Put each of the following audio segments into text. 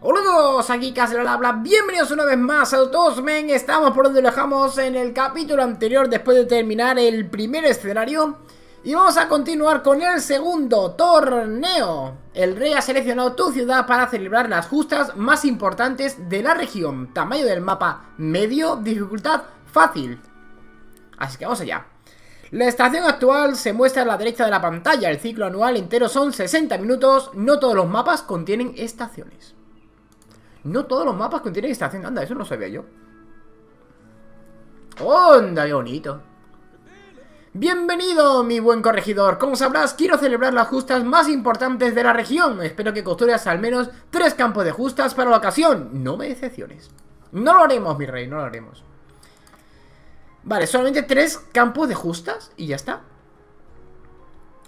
Hola a todos, aquí Castle habla, bienvenidos una vez más a todos men, estamos por donde lo dejamos en el capítulo anterior después de terminar el primer escenario y vamos a continuar con el segundo torneo. El rey ha seleccionado tu ciudad para celebrar las justas más importantes de la región, tamaño del mapa medio, dificultad fácil. Así que vamos allá. La estación actual se muestra a la derecha de la pantalla, el ciclo anual entero son 60 minutos, no todos los mapas contienen estaciones. No todos los mapas contienen estación. Anda, eso no sabía yo. ¡Onda, qué bonito! Bienvenido, mi buen corregidor. Como sabrás, quiero celebrar las justas más importantes de la región. Espero que construyas al menos tres campos de justas para la ocasión. No me decepciones. No lo haremos, mi rey, no lo haremos. Vale, solamente tres campos de justas y ya está.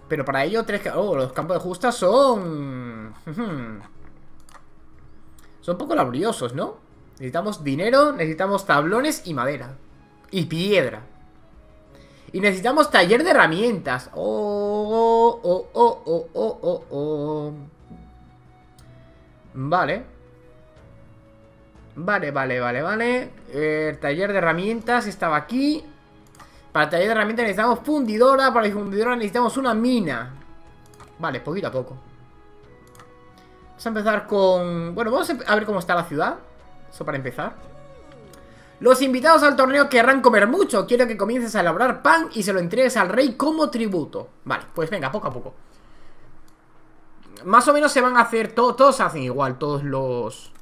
Pero para ello, tres... Oh, los campos de justas son... Son un poco laboriosos, ¿no? Necesitamos dinero, necesitamos tablones y madera. Y piedra. Y necesitamos taller de herramientas. Oh, oh, oh, oh, oh, oh, oh. Vale. Vale, vale, vale, vale. El taller de herramientas estaba aquí. Para el taller de herramientas necesitamos fundidora. Para la fundidora necesitamos una mina. Vale, poquito a poco. Vamos a empezar con... Bueno, vamos a ver cómo está la ciudad Eso para empezar Los invitados al torneo querrán comer mucho Quiero que comiences a elaborar pan Y se lo entregues al rey como tributo Vale, pues venga, poco a poco Más o menos se van a hacer Todos se hacen igual, todos los...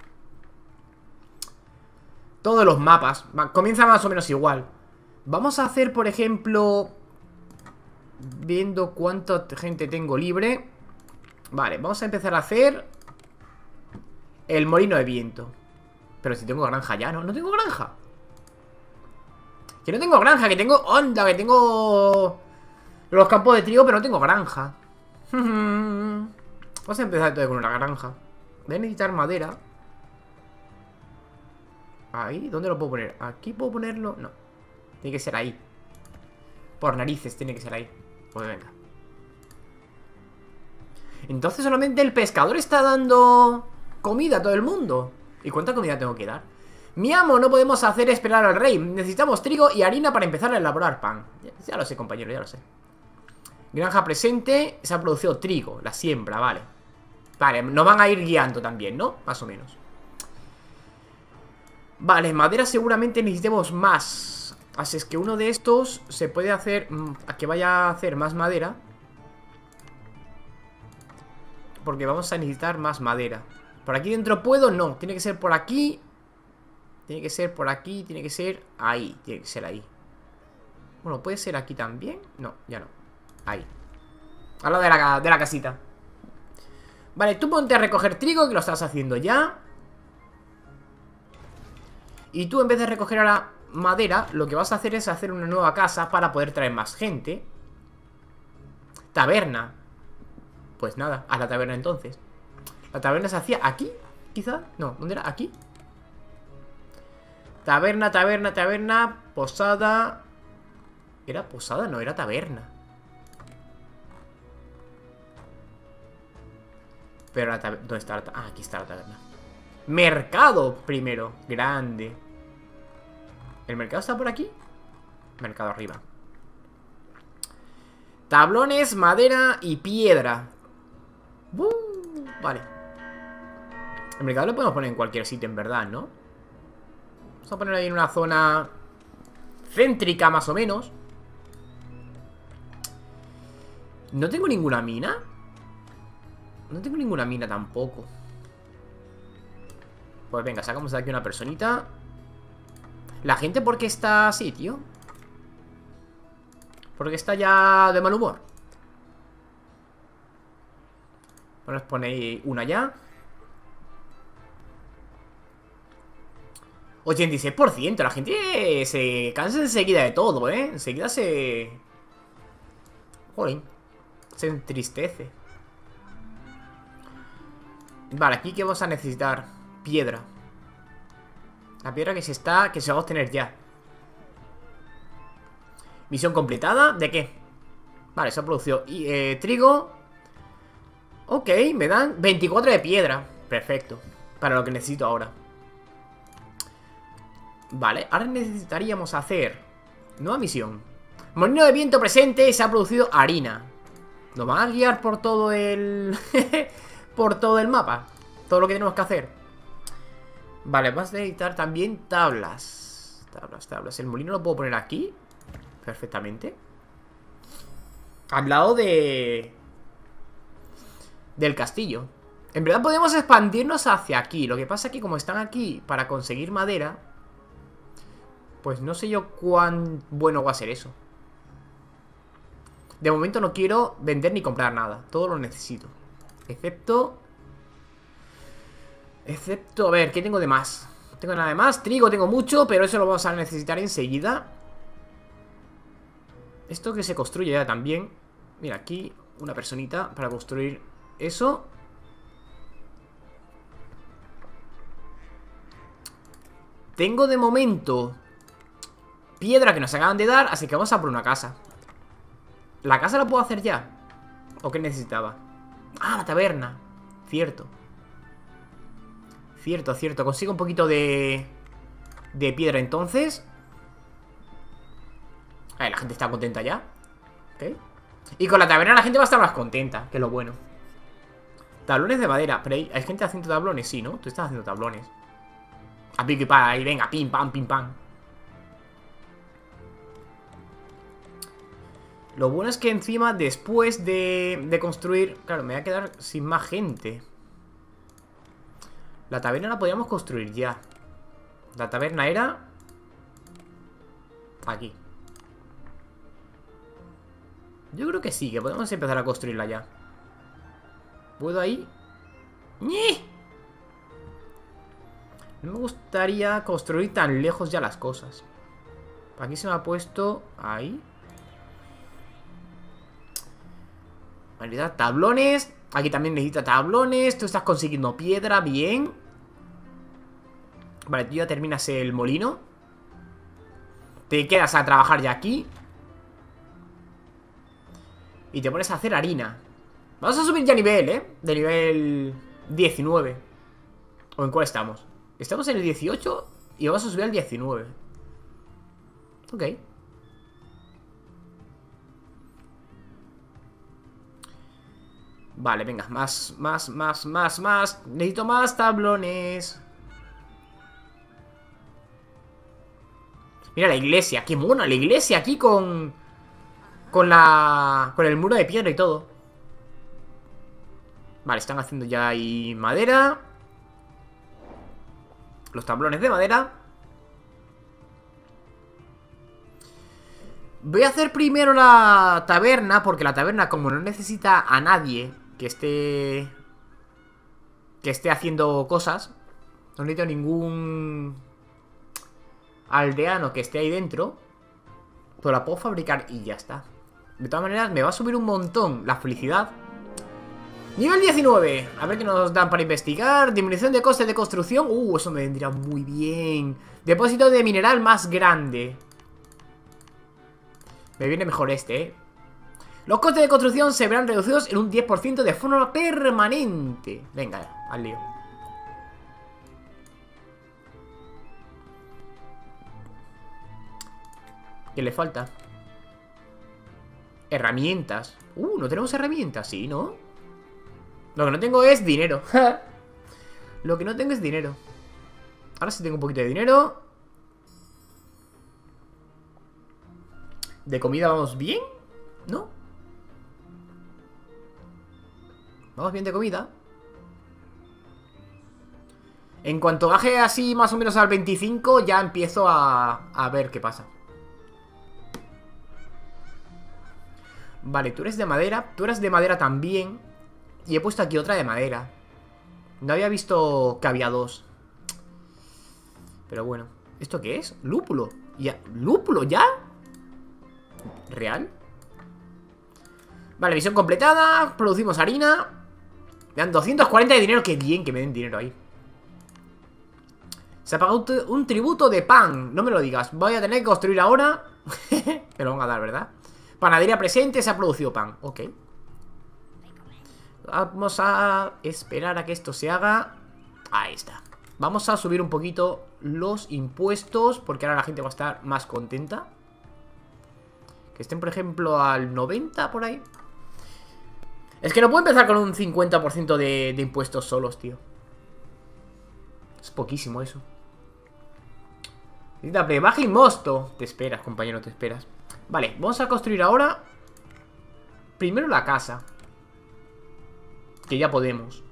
Todos los mapas Comienza más o menos igual Vamos a hacer, por ejemplo Viendo cuánta gente tengo libre Vale, vamos a empezar a hacer el molino de viento. Pero si tengo granja ya, ¿no? No tengo granja. Que no tengo granja, que tengo onda, que tengo los campos de trigo, pero no tengo granja. Vamos a empezar todo con una granja. Voy a necesitar madera. Ahí, ¿dónde lo puedo poner? ¿Aquí puedo ponerlo? No. Tiene que ser ahí. Por narices, tiene que ser ahí. Pues venga. Entonces solamente el pescador está dando comida a todo el mundo. ¿Y cuánta comida tengo que dar? Mi amo, no podemos hacer esperar al rey. Necesitamos trigo y harina para empezar a elaborar pan. Ya, lo sé, compañero, ya lo sé. Granja presente, se ha producido trigo, la siembra, vale. Vale, nos van a ir guiando también, ¿no? Más o menos. Vale, madera seguramente necesitemos más. Así es que uno de estos se puede hacer... Mm, a que vaya a hacer más madera. Porque vamos a necesitar más madera. ¿Por aquí dentro puedo? No, tiene que ser por aquí Tiene que ser por aquí, tiene que ser ahí Tiene que ser ahí Bueno, ¿puede ser aquí también? No, ya no Ahí Al lado de la, de la casita Vale, tú ponte a recoger trigo Que lo estás haciendo ya Y tú en vez de recoger ahora madera Lo que vas a hacer es hacer una nueva casa Para poder traer más gente Taberna Pues nada, haz la taberna entonces la taberna se hacía aquí, quizá. No, ¿dónde era? Aquí. Taberna, taberna, taberna. Posada. ¿Era posada? No, era taberna. Pero la taberna... ¿Dónde está la taberna? Ah, aquí está la taberna. Mercado primero. Grande. ¿El mercado está por aquí? Mercado arriba. Tablones, madera y piedra. Vale. El mercado lo podemos poner en cualquier sitio, en verdad, ¿no? Vamos a poner ahí en una zona céntrica, más o menos. ¿No tengo ninguna mina? No tengo ninguna mina tampoco. Pues venga, sacamos de aquí una personita. ¿La gente por qué está así, tío? Porque está ya de mal humor. Bueno, os ponéis una ya. 86%, la gente se cansa enseguida de todo, ¿eh? Enseguida se... Joder, se entristece. Vale, aquí que vamos a necesitar piedra. La piedra que se está, que se va a obtener ya. Misión completada. ¿De qué? Vale, se ha producido eh, trigo. Ok, me dan 24 de piedra. Perfecto. Para lo que necesito ahora. Vale, ahora necesitaríamos hacer Nueva misión Molino de viento presente, se ha producido harina Nos van a guiar por todo el... por todo el mapa Todo lo que tenemos que hacer Vale, vas a necesitar también tablas Tablas, tablas El molino lo puedo poner aquí Perfectamente Al lado de... Del castillo En verdad podemos expandirnos hacia aquí Lo que pasa es que como están aquí para conseguir madera pues no sé yo cuán bueno va a ser eso. De momento no quiero vender ni comprar nada. Todo lo necesito. Excepto... Excepto... A ver, ¿qué tengo de más? No tengo nada de más. Trigo tengo mucho, pero eso lo vamos a necesitar enseguida. Esto que se construye ya también. Mira, aquí una personita para construir eso. Tengo de momento piedra que nos acaban de dar, así que vamos a por una casa. ¿La casa la puedo hacer ya? ¿O qué necesitaba? Ah, la taberna. Cierto. Cierto, cierto. Consigo un poquito de... De piedra entonces. ver, la gente está contenta ya. ¿Ok? Y con la taberna la gente va a estar más contenta, que lo bueno. Tablones de madera. Pero hay, gente haciendo tablones, sí, ¿no? Tú estás haciendo tablones. A pico y pa, ahí, venga, pim, pam, pim, pam. Lo bueno es que encima, después de, construir... Claro, me voy a quedar sin más gente. La taberna la podíamos construir ya. La taberna era... Aquí. Yo creo que sí, que podemos empezar a construirla ya. ¿Puedo ahí? ¡Ni! No me gustaría construir tan lejos ya las cosas. Aquí se me ha puesto... Ahí. Necesita tablones. Aquí también necesita tablones. Tú estás consiguiendo piedra, bien. Vale, tú ya terminas el molino. Te quedas a trabajar ya aquí. Y te pones a hacer harina. Vamos a subir ya nivel, ¿eh? De nivel 19. ¿O en cuál estamos? Estamos en el 18 y vamos a subir al 19. Ok. Vale, venga, más, más, más, más, más. Necesito más tablones. Mira la iglesia, qué mona la iglesia aquí con... Con la... Con el muro de piedra y todo. Vale, están haciendo ya ahí madera. Los tablones de madera. Voy a hacer primero la taberna Porque la taberna como no necesita a nadie que esté... Que esté haciendo cosas. No necesito ningún aldeano que esté ahí dentro. Pero la puedo fabricar y ya está. De todas maneras, me va a subir un montón la felicidad. Nivel 19. A ver qué nos dan para investigar. Disminución de coste de construcción. Uh, eso me vendría muy bien. Depósito de mineral más grande. Me viene mejor este, ¿eh? Los costes de construcción se verán reducidos en un 10% de forma permanente. Venga, al lío. ¿Qué le falta? Herramientas. Uh, no tenemos herramientas, sí, ¿no? Lo que no tengo es dinero. Lo que no tengo es dinero. Ahora sí tengo un poquito de dinero. De comida vamos bien, ¿no? Vamos bien de comida. En cuanto baje así más o menos al 25, ya empiezo a, a ver qué pasa. Vale, tú eres de madera. Tú eres de madera también. Y he puesto aquí otra de madera. No había visto que había dos. Pero bueno. ¿Esto qué es? Lúpulo. ¿Ya? ¿Lúpulo ya? ¿Real? Vale, misión completada. Producimos harina. Me dan 240 de dinero. Qué bien que me den dinero ahí. Se ha pagado un tributo de pan. No me lo digas. Voy a tener que construir ahora. Me lo van a dar, ¿verdad? Panadería presente, se ha producido pan Ok Vamos a esperar a que esto se haga Ahí está Vamos a subir un poquito los impuestos Porque ahora la gente va a estar más contenta Que estén, por ejemplo, al 90 por ahí Es que no puedo empezar con un 50% de, de impuestos solos, tío. Es poquísimo eso. Baja y mosto Te esperas, compañero, te esperas. Vale, vamos a construir ahora Primero la casa Que ya podemos.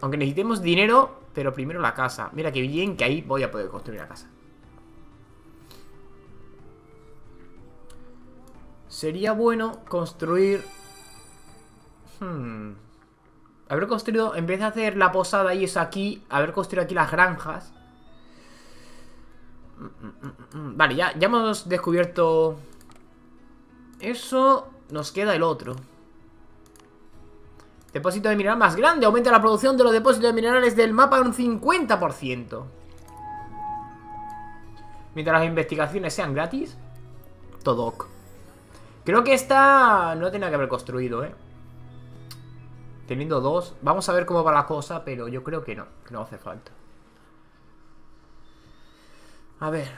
Aunque necesitemos dinero Pero primero la casa. Mira qué bien que ahí voy a poder construir la casa. Sería bueno construir... Hmm. Haber construido, en vez de hacer la posada y eso aquí, haber construido aquí las granjas. Vale, ya, ya hemos descubierto eso. Nos queda el otro. Depósito de mineral más grande. Aumenta la producción de los depósitos de minerales del mapa un 50%. Mientras las investigaciones sean gratis. Todo ok. Creo que esta no tenía que haber construido, ¿eh? Teniendo dos. Vamos a ver cómo va la cosa, pero yo creo que no. Que no hace falta. A ver.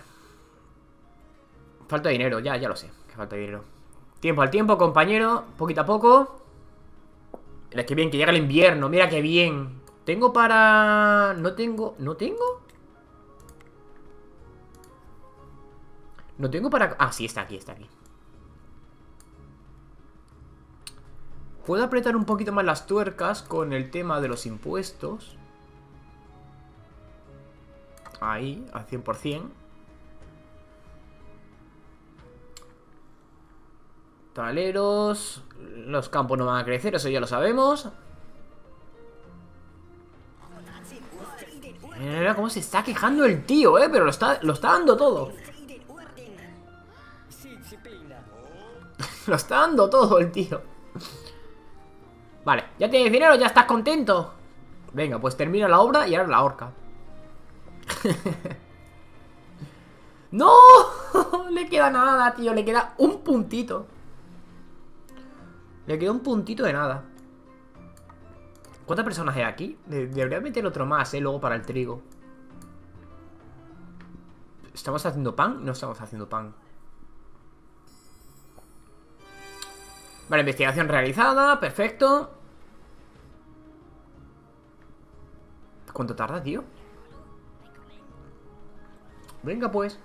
Falta dinero, ya, ya lo sé. Que falta dinero. Tiempo al tiempo, compañero. Poquito a poco. Es que bien, que llega el invierno. Mira qué bien. Tengo para... No tengo... ¿No tengo? No tengo para... Ah, sí, está aquí, está aquí. Puedo apretar un poquito más las tuercas con el tema de los impuestos. Ahí, al 100%. Taleros. Los campos no van a crecer, eso ya lo sabemos. Mira cómo se está quejando el tío, eh. Pero lo está, lo está dando todo. lo está dando todo el tío. Vale, ya tienes dinero, ya estás contento Venga, pues termina la obra y ahora la horca. ¡No! le queda nada, tío Le queda un puntito. Le queda un puntito de nada. ¿Cuántas personas hay aquí? Debería meter otro más, eh, luego para el trigo. ¿Estamos haciendo pan? No estamos haciendo pan Vale, investigación realizada, perfecto ¿Cuánto tarda, tío? Venga, pues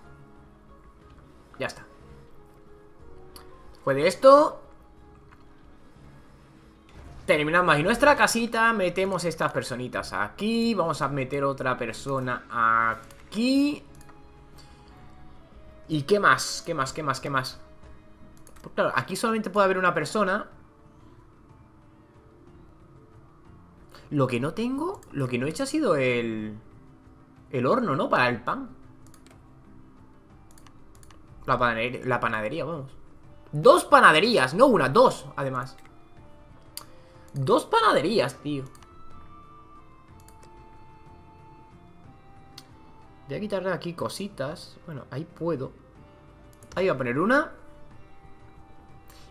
Ya está Después de esto Terminamos y nuestra casita Metemos estas personitas aquí Vamos a meter otra persona aquí ¿Y qué más? ¿Qué más? ¿Qué más? ¿Qué más? Pues claro, aquí solamente puede haber una persona. Lo que no tengo, lo que no he hecho ha sido el... El horno, ¿no? Para el pan. La panadería, la panadería vamos. Dos panaderías, no una, dos además. Dos panaderías, tío. Voy a quitarle aquí cositas. Bueno, ahí puedo. Ahí voy a poner una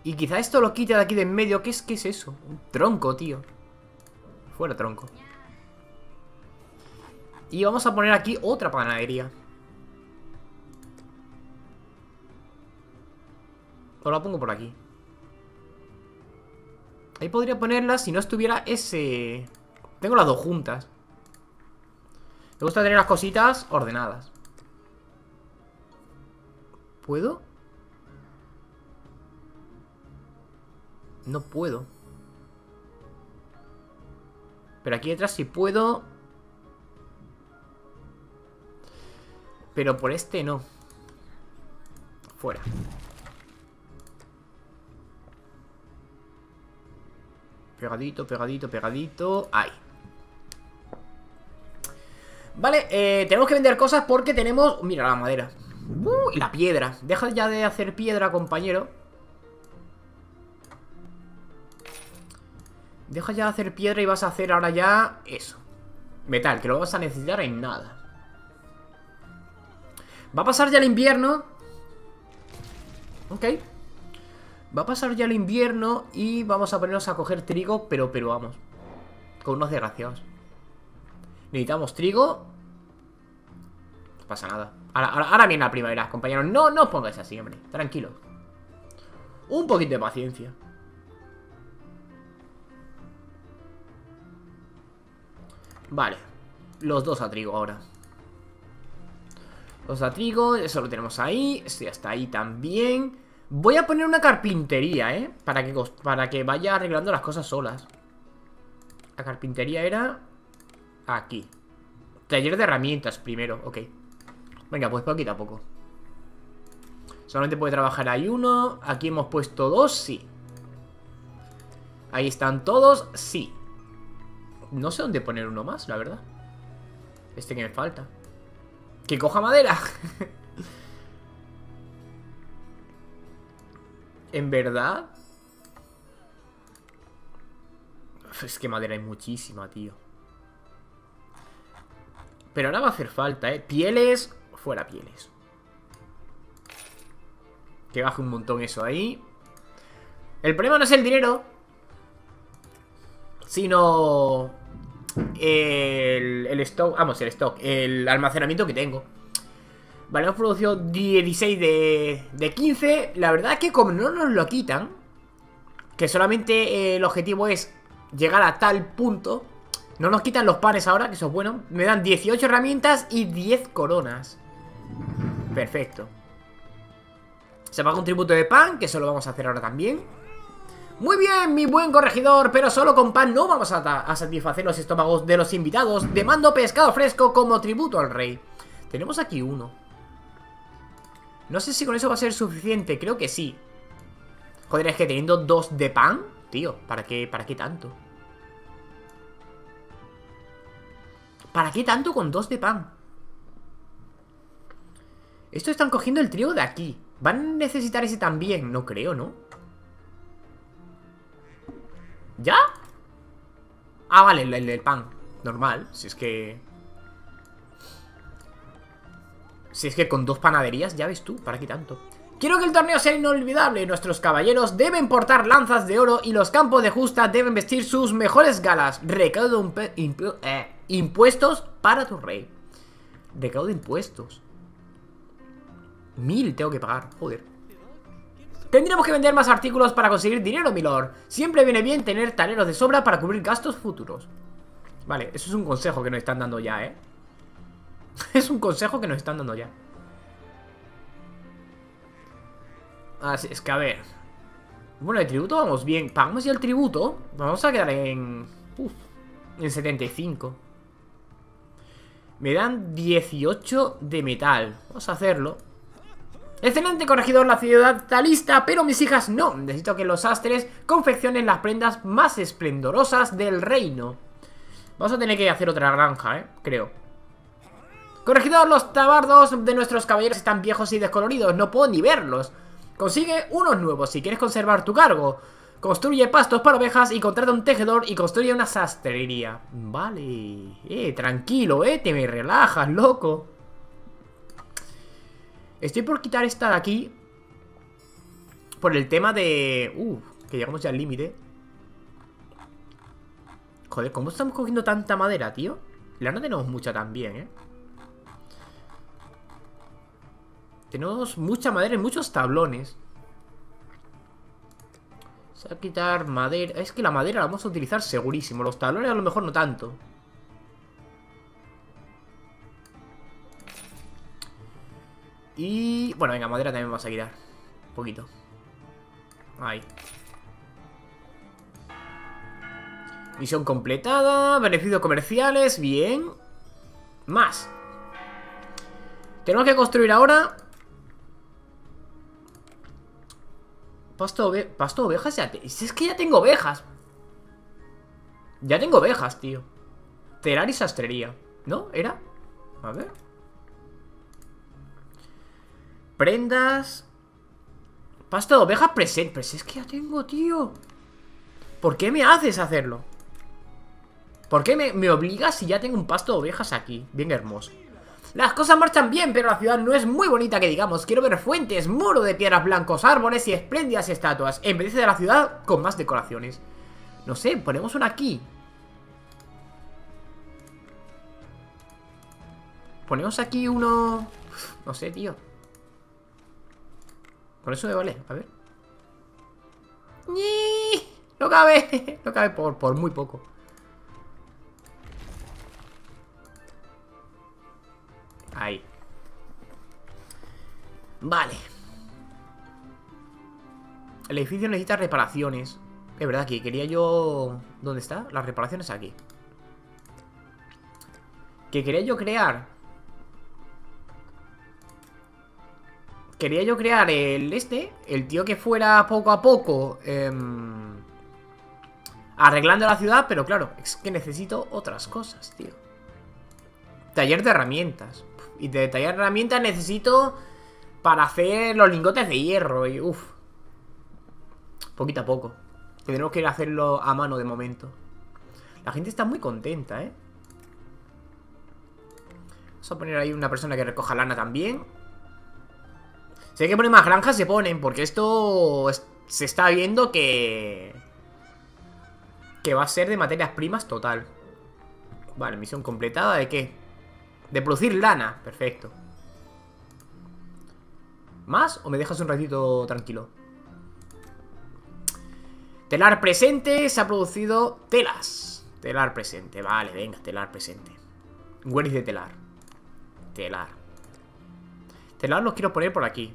y quizá esto lo quite de aquí de en medio. ¿Qué es, qué es eso? Un tronco, tío. Fuera tronco. Y vamos a poner aquí otra panadería. O la pongo por aquí. Ahí podría ponerla si no estuviera ese... Tengo las dos juntas. Me gusta tener las cositas ordenadas. ¿Puedo? No puedo. Pero aquí detrás sí puedo. Pero por este no. Fuera. Pegadito, pegadito, pegadito. Ahí. Vale, eh, tenemos que vender cosas porque tenemos... Mira la madera. Y la piedra. Deja ya de hacer piedra, compañero. Deja ya de hacer piedra y vas a hacer ahora ya eso. Metal, que lo vas a necesitar en nada. Va a pasar ya el invierno. Ok. Va a pasar ya el invierno y vamos a ponernos a coger trigo, pero, pero vamos. Con unos desgraciados. Necesitamos trigo. No pasa nada. Ahora, ahora, viene la primavera, compañeros. No, no os pongáis así, hombre. Tranquilo. Un poquito de paciencia. Vale. Los dos a trigo ahora. Los a trigo, eso lo tenemos ahí. Esto ya está ahí también. Voy a poner una carpintería, ¿eh? Para que, para que vaya arreglando las cosas solas. La carpintería era... Aquí. Taller de herramientas primero, ok. Venga, pues poquito a poco. Solamente puede trabajar ahí uno. Aquí hemos puesto dos, sí. Ahí están todos, sí. No sé dónde poner uno más, la verdad. Este que me falta. ¡Que coja madera! ¿En verdad? Es que madera hay muchísima, tío. Pero ahora va a hacer falta, ¿eh? Pieles, fuera pieles. Que baje un montón eso ahí. El problema no es el dinero. Sino... El, stock, vamos, el stock, el almacenamiento que tengo. Vale, hemos producido 16 de, de 15. La verdad es que como no nos lo quitan, que solamente el objetivo es llegar a tal punto, no nos quitan los panes ahora, que eso es bueno. Me dan 18 herramientas y 10 coronas. Perfecto. Se paga un tributo de pan, que eso lo vamos a hacer ahora también. Muy bien, mi buen corregidor, pero solo con pan no vamos a, satisfacer los estómagos de los invitados. Demando pescado fresco como tributo al rey. Tenemos aquí uno. No sé si con eso va a ser suficiente, creo que sí. Joder, es que teniendo dos de pan, tío, ¿para qué, para qué tanto? ¿Para qué tanto con dos de pan? Estos están cogiendo el trigo de aquí. ¿Van a necesitar ese también? No creo, ¿no? ¿Ya? Ah, vale, el, el, pan Normal, si es que... Si es que con dos panaderías, ya ves tú, ¿para qué tanto? Quiero que el torneo sea inolvidable. Nuestros caballeros deben portar lanzas de oro y los campos de justa deben vestir sus mejores galas. Recaudo eh, impuestos para tu rey. Recaudo impuestos. Mil tengo que pagar, joder. Tendremos que vender más artículos para conseguir dinero, milord. Siempre viene bien tener taleros de sobra para cubrir gastos futuros. Vale, eso es un consejo que nos están dando ya, ¿eh? es un consejo que nos están dando ya. Así es que a ver. Bueno, el tributo vamos bien. Pagamos ya el tributo. Vamos a quedar en... Uf, en 75. Me dan 18 de metal. Vamos a hacerlo. Excelente corregidor, la ciudad está lista, pero mis hijas no. Necesito que los astres confeccionen las prendas más esplendorosas del reino. Vamos a tener que hacer otra granja, ¿eh? Creo. Corregidor, los tabardos de nuestros caballeros están viejos y descoloridos. No puedo ni verlos. Consigue unos nuevos si quieres conservar tu cargo. Construye pastos para ovejas y contrata un tejedor y construye una sastrería. Vale. Eh, tranquilo, eh. Te me relajas, loco. Estoy por quitar esta de aquí. Por el tema de... Uh, que llegamos ya al límite. Joder, ¿cómo estamos cogiendo tanta madera, tío? La no tenemos mucha también, ¿eh? Tenemos mucha madera y muchos tablones. Se va a quitar madera. Es que la madera la vamos a utilizar segurísimo. Los tablones a lo mejor no tanto. Y... Bueno, venga, madera también vamos a quitar. Un poquito. Ahí. Misión completada. Beneficios comerciales. Bien. Más. Tenemos que construir ahora Pasto, pasto ovejas ya Es que ya tengo ovejas Ya tengo ovejas, tío Telar y sastrería ¿No? ¿Era? A ver Prendas Pasto de ovejas presente Pero si es que ya tengo, tío ¿Por qué me haces hacerlo? ¿Por qué me, me obligas si ya tengo un pasto de ovejas aquí? Bien hermoso Las cosas marchan bien, pero la ciudad no es muy bonita que digamos. Quiero ver fuentes, muro de piedras blancos, árboles y espléndidas estatuas. Embellece de la ciudad con más decoraciones. No sé, ponemos una aquí. Ponemos aquí uno... No sé, tío. Por eso me vale, a ver. No cabe, no cabe por, por muy poco. Ahí. Vale. El edificio necesita reparaciones. Es verdad que quería yo... ¿Dónde está? Las reparaciones aquí. Que quería yo crear Quería yo crear el este El tío que fuera poco a poco em, Arreglando la ciudad Pero claro, es que necesito otras cosas, tío. Taller de herramientas. Y de taller de herramientas necesito Para hacer los lingotes de hierro Y uff Poquito a poco. Tendremos que ir a hacerlo a mano de momento. La gente está muy contenta, ¿eh? Vamos a poner ahí una persona que recoja lana también si hay que poner más granjas, se ponen, porque esto se está viendo que... Que va a ser de materias primas total. Vale, misión completada, ¿de qué? De producir lana, perfecto. ¿Más o me dejas un ratito tranquilo? Telar presente, se ha producido telas. Telar presente, vale, venga, telar presente. Where de telar? Telar. Telar los quiero poner por aquí.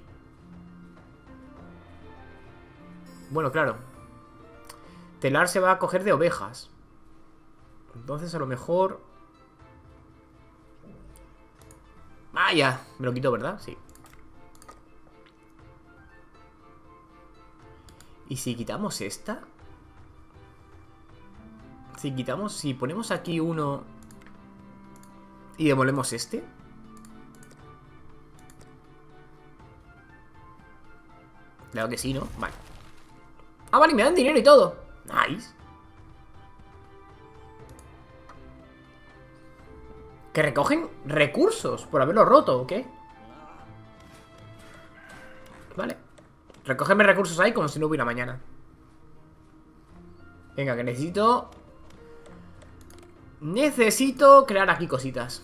Bueno, claro. Telar se va a coger de ovejas. Entonces a lo mejor... Vaya, me lo quito, ¿verdad? Sí. ¿Y si quitamos esta? Si quitamos, si ponemos aquí uno y demolemos este. Claro que sí, ¿no? Vale. Ah, vale, me dan dinero y todo. Nice. Que recogen recursos por haberlo roto, ¿o qué? Vale. Recógeme recursos ahí como si no hubiera mañana. Venga, que necesito... Necesito crear aquí cositas.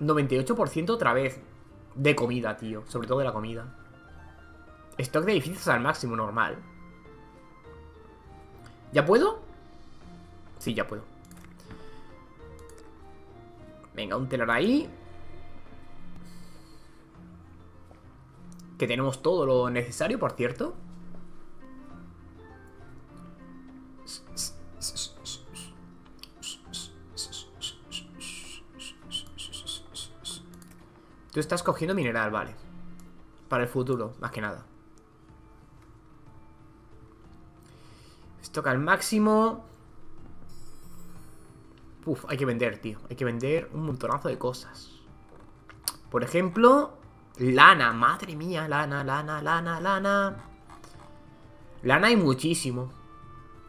98% otra vez. De comida, tío. Sobre todo de la comida. Stock de edificios al máximo, normal. ¿Ya puedo? Sí, ya puedo. Venga, un telar ahí. Que tenemos todo lo necesario, por cierto. Tú estás cogiendo mineral, vale. Para el futuro, más que nada Toca al máximo. Uf, hay que vender, tío. Hay que vender un montonazo de cosas. Por ejemplo, lana. Madre mía, lana, lana, lana, lana. Lana hay muchísimo.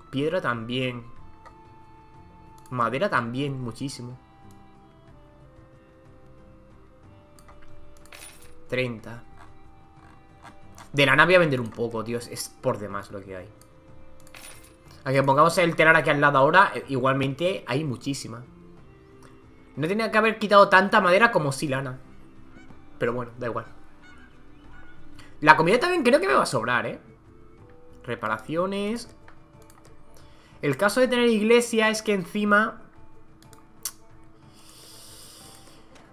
Piedra también. Madera también, muchísimo. 30. De lana voy a vender un poco, tío. Es por demás lo que hay. A que pongamos el telar aquí al lado ahora, eh, igualmente hay muchísima. No tenía que haber quitado tanta madera como si lana. Pero bueno, da igual. La comida también creo que me va a sobrar, ¿eh? Reparaciones. El caso de tener iglesia es que encima...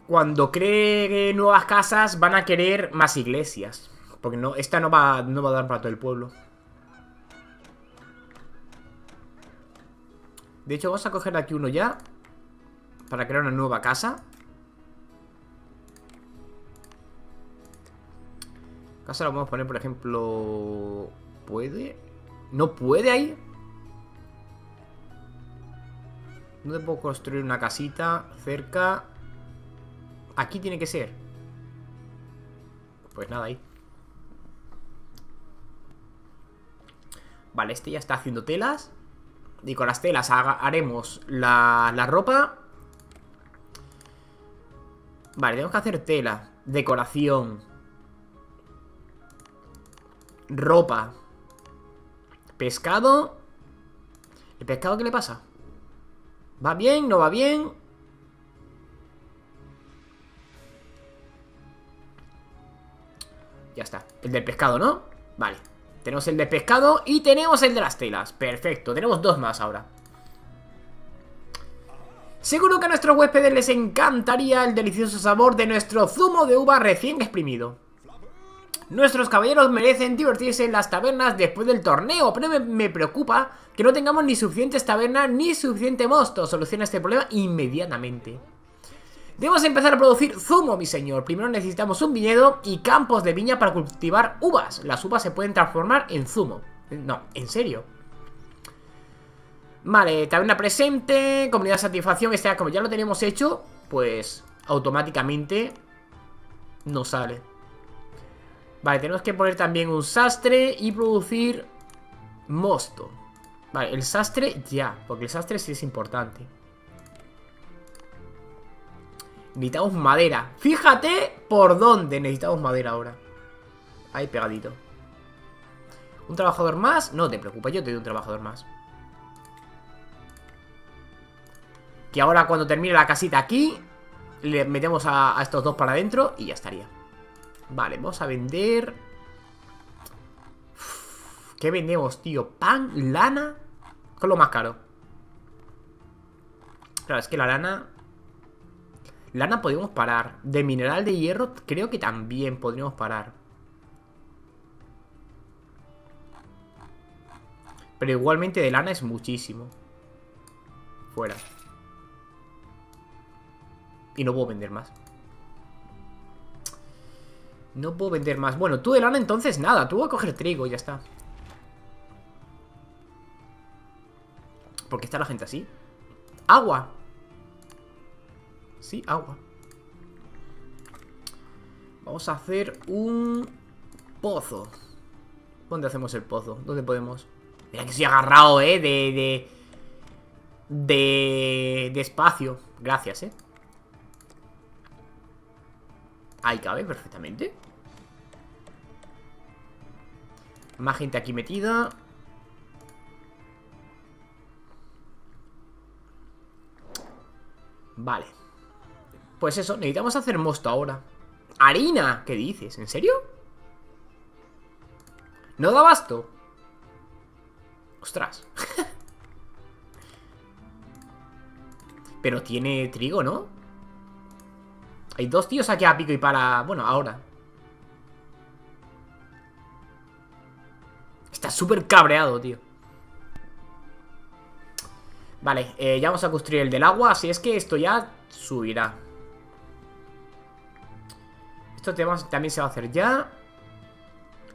Cuando cree nuevas casas van a querer más iglesias. Porque no, esta no va, no va a dar para todo el pueblo. De hecho, vamos a coger aquí uno ya Para crear una nueva casa Casa la vamos a poner, por ejemplo... ¿Puede? ¿No puede ahí? ¿Dónde puedo construir una casita cerca? Aquí tiene que ser Pues nada, ahí Vale, este ya está haciendo telas y con las telas haremos la, la ropa Vale, tenemos que hacer tela. Decoración. Ropa. Pescado. ¿El pescado qué le pasa? ¿Va bien? ¿No va bien? Ya está. El del pescado, ¿no? Vale. Tenemos el del pescado y tenemos el de las telas. Perfecto. Tenemos dos más ahora. Seguro que a nuestros huéspedes les encantaría el delicioso sabor de nuestro zumo de uva recién exprimido. Nuestros caballeros merecen divertirse en las tabernas después del torneo, pero me, preocupa que no tengamos ni suficientes tabernas ni suficiente mosto. Soluciona este problema inmediatamente. Debemos empezar a producir zumo, mi señor. Primero necesitamos un viñedo y campos de viña para cultivar uvas. Las uvas se pueden transformar en zumo. No, en serio. Vale, taberna presente, comunidad de satisfacción. Este, como ya lo tenemos hecho, pues automáticamente nos sale. Vale, tenemos que poner también un sastre y producir mosto. Vale, el sastre ya, porque el sastre sí es importante. Necesitamos madera. Fíjate por dónde necesitamos madera ahora. Ahí pegadito. ¿Un trabajador más? No te preocupes, yo te doy un trabajador más. Que ahora cuando termine la casita aquí, le metemos a, estos dos para adentro y ya estaría. Vale, vamos a vender... ¿Qué vendemos, tío? ¿Pan? ¿Lana? ¿Qué es lo más caro? Claro, es que la lana... Lana podemos parar. De mineral de hierro creo que también podríamos parar. Pero igualmente de lana es muchísimo. Fuera. Y no puedo vender más. No puedo vender más. Bueno, tú de lana entonces nada. Tú voy a coger trigo y ya está. ¿Por qué está la gente así? ¡Agua! Sí, agua. Vamos a hacer un pozo. ¿Dónde hacemos el pozo? ¿Dónde podemos? Mira que soy agarrado, ¿eh? De... De... De, de espacio. Gracias, ¿eh? Ahí cabe perfectamente. Más gente aquí metida. Vale. Pues eso, necesitamos hacer mosto ahora. ¡Harina! ¿Qué dices? ¿En serio? ¿No da basto? Ostras. Pero tiene trigo, ¿no? Hay dos tíos aquí a pico y para... Bueno, ahora. Está súper cabreado, tío. Vale, eh, ya vamos a construir el del agua Así es que esto ya subirá Esto también se va a hacer ya.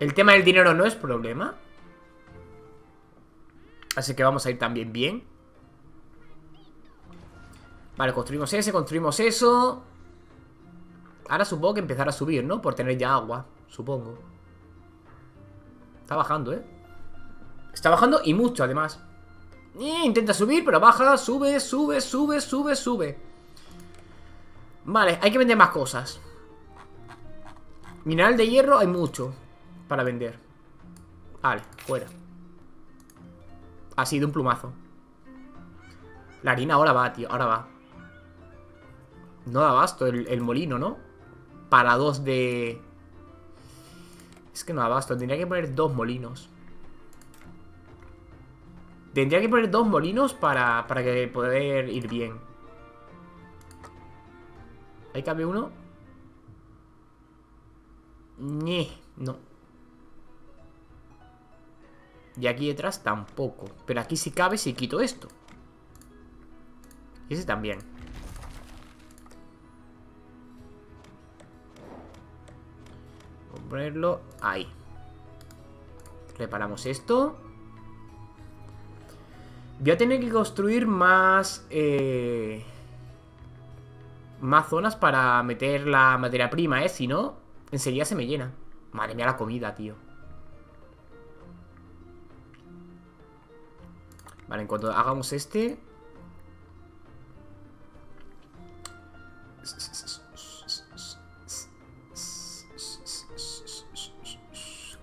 El tema del dinero no es problema. Así que vamos a ir también bien. Vale, construimos ese, construimos eso. Ahora supongo que empezará a subir, ¿no? Por tener ya agua, supongo. Está bajando, ¿eh? Está bajando y mucho, además. Intenta subir, pero baja, sube, sube, sube, sube, sube. Vale, hay que vender más cosas Mineral de hierro hay mucho Para vender Vale, fuera Así, de un plumazo La harina ahora va, tío, ahora va No da abasto el, molino, ¿no? Para dos de... Es que no da abasto, tendría que poner dos molinos Tendría que poner dos molinos para, para que poder ir bien. ¿Ahí cabe uno? No. Y aquí detrás tampoco. Pero aquí sí cabe si quito esto. Y ese también. Ponerlo ahí. Reparamos esto. Voy a tener que construir más... Eh, más zonas para meter la materia prima, ¿eh? Si no, Enseguida se me llena. Madre mía la comida, tío. Vale, en cuanto hagamos este...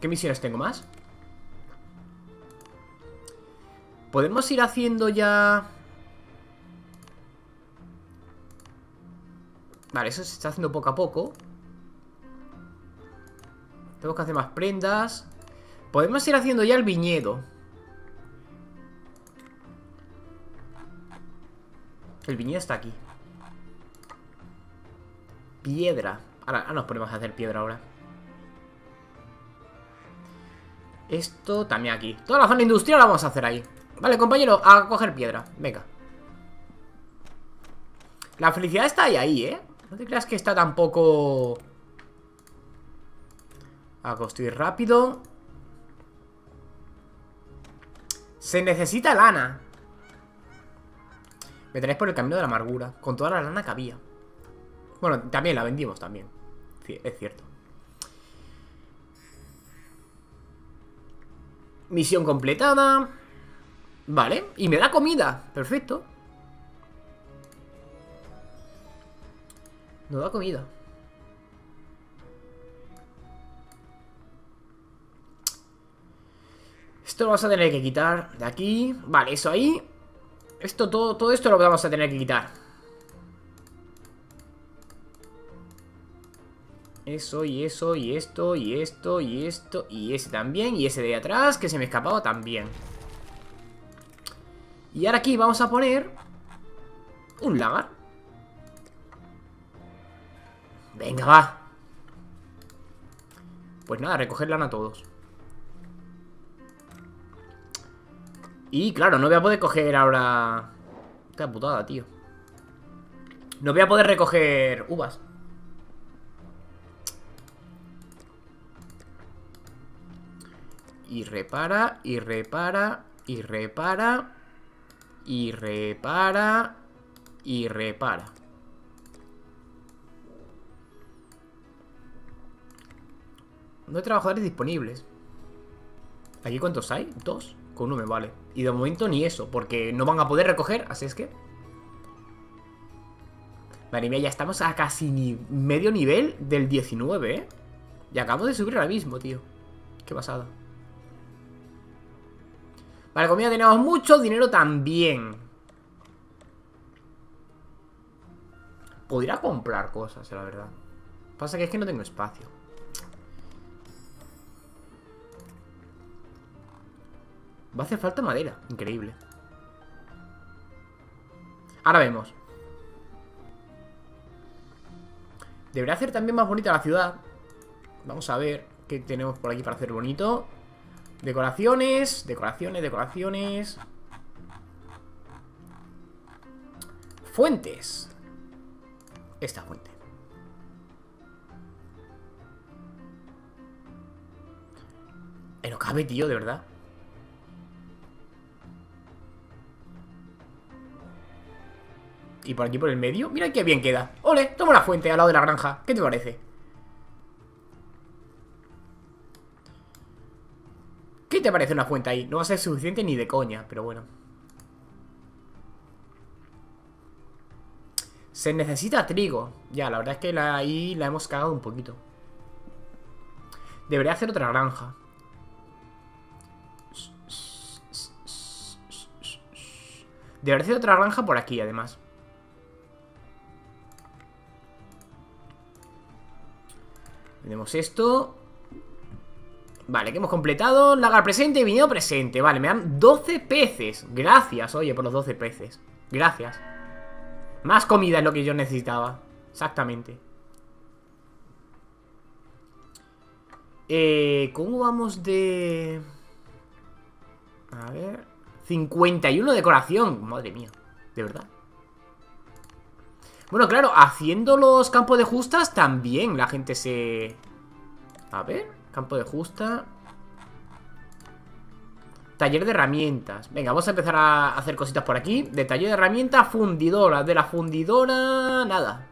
¿Qué misiones tengo más? Podemos ir haciendo ya... Vale, eso se está haciendo poco a poco. Tengo que hacer más prendas. Podemos ir haciendo ya el viñedo. El viñedo está aquí. Piedra. Ahora, nos ponemos a hacer piedra ahora. Esto también aquí. Toda la zona industrial la vamos a hacer ahí. Vale, compañero, a coger piedra. Venga. La felicidad está ahí, ahí, ¿eh? No te creas que está tampoco... A construir rápido. Se necesita lana. Me tenéis por el camino de la amargura. Con toda la lana que había. Bueno, también la vendimos también. es cierto. Misión completada. Vale, y me da comida. Perfecto. No da comida. Esto lo vamos a tener que quitar de aquí. Vale, eso ahí. Esto, todo, todo esto lo vamos a tener que quitar. Eso y eso y esto y esto y esto y ese también y ese de atrás que se me escapaba también. Y ahora aquí vamos a poner un lagar. Venga, va. Pues nada, recoger lana a todos. Y claro, no voy a poder coger ahora... Qué putada, tío. No voy a poder recoger uvas. Y repara, y repara, y repara, y repara, y repara. No hay trabajadores disponibles. ¿Aquí cuántos hay? ¿Dos? Con uno me vale. Y de momento ni eso, porque no van a poder recoger, así es que... Madre mía, ya estamos a casi ni medio nivel del 19, ¿eh? Y acabo de subir ahora mismo, tío. Qué pasada. Vale, comida tenemos mucho, dinero también. Podría comprar cosas, la verdad. Pasa que es que no tengo espacio. Va a hacer falta madera. Increíble. Ahora vemos. Debería hacer también más bonita la ciudad. Vamos a ver qué tenemos por aquí para hacer bonito. Decoraciones, decoraciones, decoraciones. Fuentes. Esta fuente. Eh, no cabe, tío, de verdad. Y por aquí por el medio Mira qué bien queda. ¡Ole! Toma la fuente al lado de la granja. ¿Qué te parece? ¿Qué te parece una fuente ahí? No va a ser suficiente ni de coña Pero bueno. Se necesita trigo. Ya, la verdad es que la, ahí la hemos cagado un poquito. Debería hacer otra granja. Debería hacer otra granja por aquí, además Tenemos esto. Vale, que hemos completado. Lagar presente, vinido presente. Vale, me dan 12 peces. Gracias, oye, por los 12 peces. Gracias. Más comida es lo que yo necesitaba. Exactamente. Eh, ¿Cómo vamos de...? A ver... 51 decoración. Madre mía, de verdad bueno, claro, haciendo los campos de justas también la gente se... A ver, campo de justa... Taller de herramientas. Venga, vamos a empezar a hacer cositas por aquí. De taller de herramientas, fundidora. De la fundidora, nada.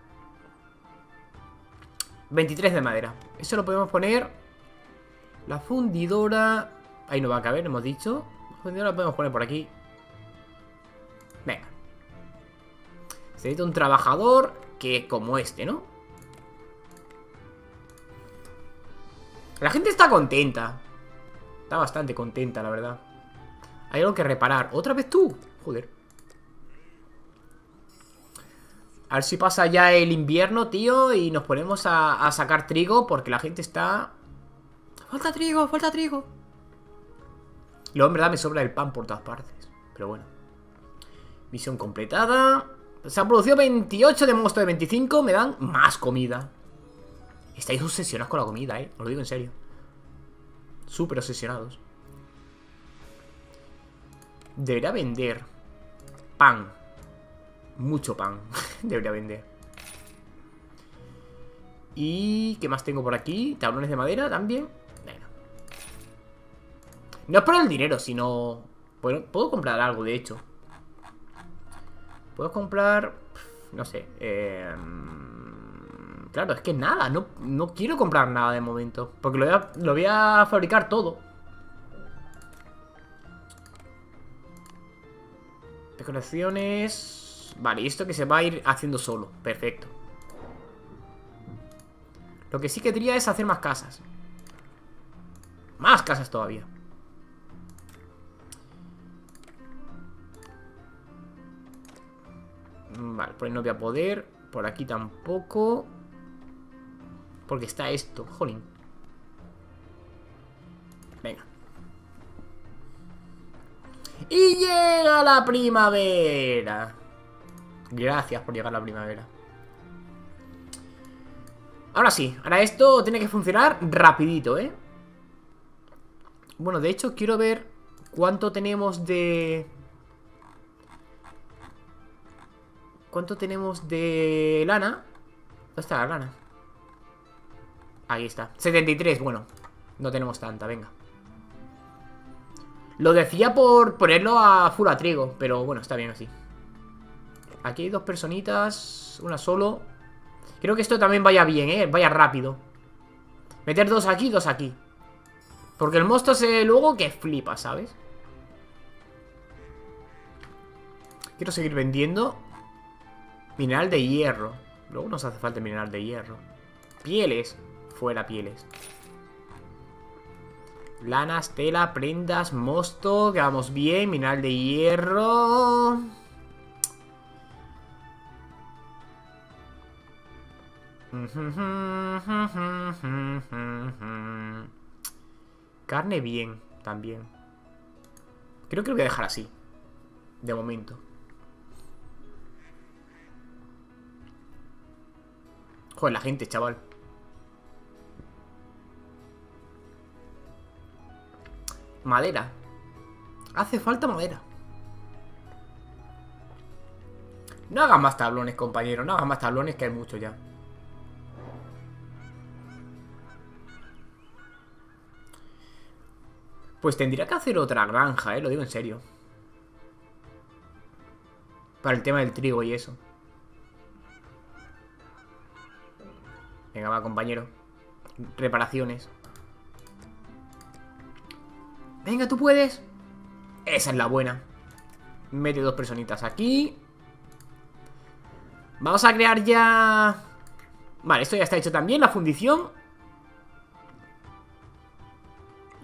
23 de madera. Eso lo podemos poner... La fundidora... Ahí no va a caber, hemos dicho. La fundidora la podemos poner por aquí. Se necesita un trabajador que como este, ¿no? La gente está contenta. Está bastante contenta, la verdad. Hay algo que reparar. ¿Otra vez tú? Joder. A ver si pasa ya el invierno, tío, y nos ponemos a, sacar trigo porque la gente está... Falta trigo, falta trigo. Y luego en verdad me sobra el pan por todas partes. Pero bueno. Misión completada. Se han producido 28 de monstruo de 25. Me dan más comida. Estáis obsesionados con la comida, eh. Os lo digo en serio. Súper obsesionados. Debería vender pan. Mucho pan. Debería vender. ¿Y qué más tengo por aquí? Tablones de madera también. Venga. No es por el dinero, sino... Bueno, puedo comprar algo, de hecho. Puedo comprar... No sé. Eh... Claro, es que nada, no, no quiero comprar nada de momento. Porque lo voy, a, fabricar todo. Decoraciones... Vale, esto que se va a ir haciendo solo. Perfecto. Lo que sí que quería es hacer más casas. Más casas todavía. Vale, por ahí no voy a poder. Por aquí tampoco. Porque está esto, jolín. Venga. Y llega la primavera. Gracias por llegar la primavera. Ahora sí, ahora esto tiene que funcionar rapidito, ¿eh? Bueno, de hecho quiero ver cuánto tenemos de... ¿Cuánto tenemos de lana? ¿Dónde está la lana? Ahí está. 73, bueno. No tenemos tanta, venga. Lo decía por ponerlo a full a trigo, pero bueno, está bien así. Aquí hay dos personitas, una solo. Creo que esto también vaya bien, ¿eh? Vaya rápido. Meter dos aquí, dos aquí. Porque el monstruo se luego que flipa, ¿sabes? Quiero seguir vendiendo Mineral de hierro Luego nos hace falta mineral de hierro Pieles Fuera pieles. Lanas, tela, prendas, mosto. Que vamos bien. Mineral de hierro. Carne bien, también. Creo que lo voy a dejar así. De momento. Joder, la gente, chaval. Madera. Hace falta madera. No hagas más tablones, compañero. No hagas más tablones, que hay mucho ya. Pues tendría que hacer otra granja, eh. Lo digo en serio. Para el tema del trigo y eso. Venga, va, compañero. Reparaciones. Venga, tú puedes. Esa es la buena. Mete dos personitas aquí. Vamos a crear ya... Vale, esto ya está hecho también, la fundición.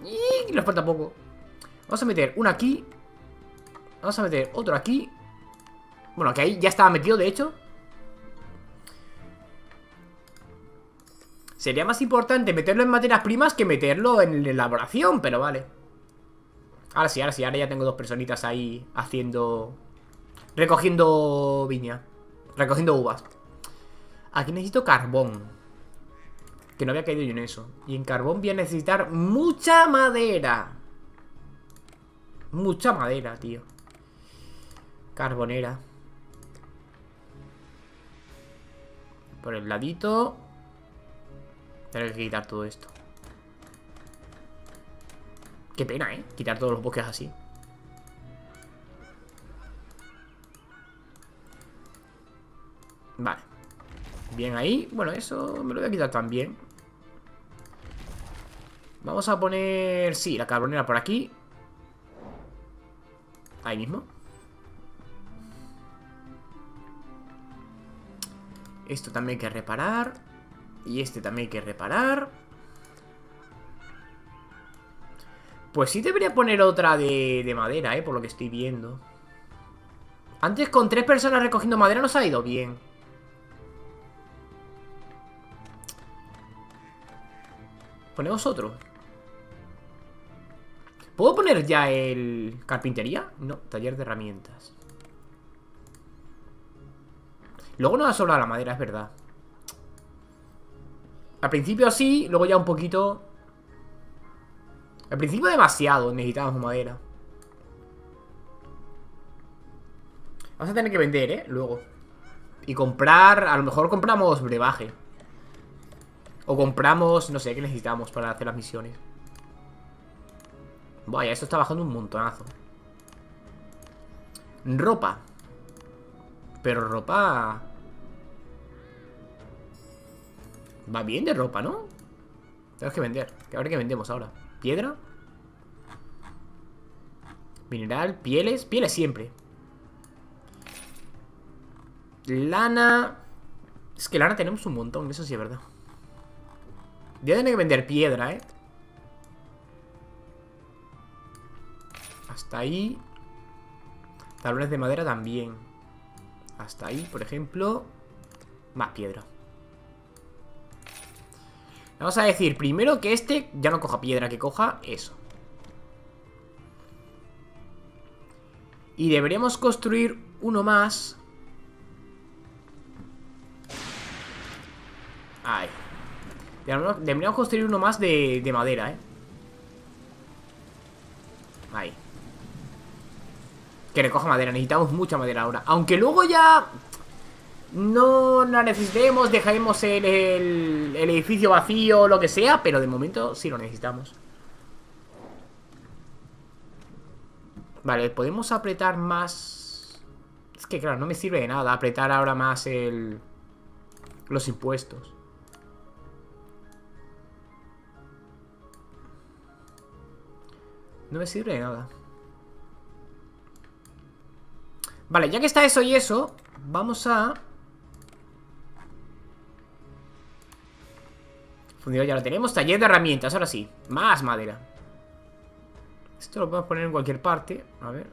Y nos falta poco. Vamos a meter una aquí. Vamos a meter otro aquí. Bueno, que ahí ya estaba metido, de hecho. Sería más importante meterlo en materias primas que meterlo en elaboración, pero vale. Ahora sí, ahora sí, ahora ya tengo dos personitas ahí haciendo... Recogiendo viña. Recogiendo uvas. Aquí necesito carbón. Que no había caído yo en eso. Y en carbón voy a necesitar mucha madera. Mucha madera, tío. Carbonera. Por el ladito. Tengo que quitar todo esto. Qué pena, ¿eh? Quitar todos los bosques así. Vale. Bien ahí. Bueno, eso me lo voy a quitar también. Vamos a poner... Sí, la carbonera por aquí. Ahí mismo. Esto también hay que reparar. Y este también hay que reparar. Pues sí debería poner otra de, de madera, eh, por lo que estoy viendo. Antes con tres personas recogiendo madera nos ha ido bien. Ponemos otro. ¿Puedo poner ya el carpintería? No, taller de herramientas. Luego no va a sobrar la madera, es verdad. Al principio sí, luego ya un poquito... Al principio demasiado necesitamos madera. Vamos a tener que vender, ¿eh? Luego. Y comprar... A lo mejor compramos brebaje. O compramos... No sé, ¿qué necesitamos para hacer las misiones? Vaya, esto está bajando un montonazo. Ropa. Pero ropa... Va bien de ropa, ¿no? Tenemos que vender. A ver qué vendemos ahora. ¿Piedra? Mineral, pieles. Pieles siempre. Lana. Es que lana tenemos un montón, eso sí es verdad. Ya tener que vender piedra, ¿eh? Hasta ahí. Tablones de madera también. Hasta ahí, por ejemplo. Más piedra. Vamos a decir primero que este ya no coja piedra, que coja eso. Y deberíamos construir uno más. Ahí. Deberíamos construir uno más de, de madera, ¿eh? Ahí. Que recoja madera, necesitamos mucha madera ahora Aunque luego ya no la necesitemos, dejaremos el, el, edificio vacío o lo que sea, pero de momento sí lo necesitamos. Vale, podemos apretar más... Es que claro, no me sirve de nada apretar ahora más el... los impuestos. No me sirve de nada. Vale, ya que está eso y eso, vamos a Fundido ya lo tenemos. Taller de herramientas, ahora sí. Más madera. Esto lo podemos poner en cualquier parte. A ver.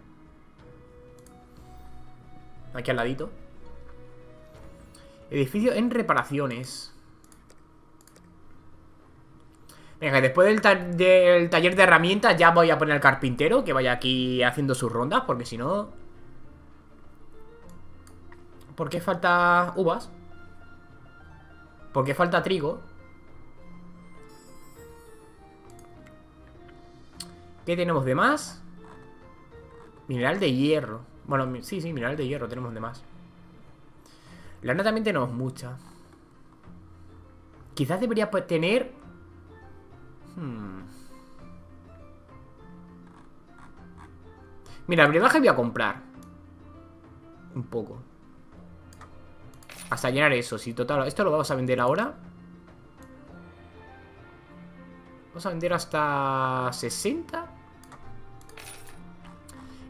Aquí al ladito. Edificio en reparaciones. Venga, después del, del, taller de herramientas ya voy a poner al carpintero que vaya aquí haciendo sus rondas, porque si no... ¿Por qué falta uvas? ¿Por qué falta trigo? ¿Qué tenemos de más? Mineral de hierro. Bueno, sí, sí, mineral de hierro tenemos de más. Lana también tenemos mucha. Quizás debería tener... Hmm. Mira, el brebaje voy a comprar. Un poco. Hasta llenar eso. Si total, esto lo vamos a vender ahora. Vamos a vender hasta 60.